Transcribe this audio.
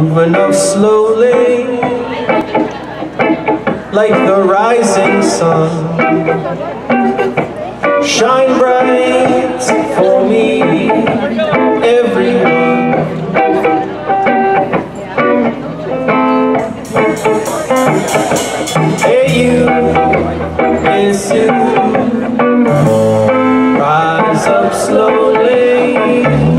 moving up slowly like the rising sun. Shine bright for me everyone. Hey you it's you. Rise up slowly.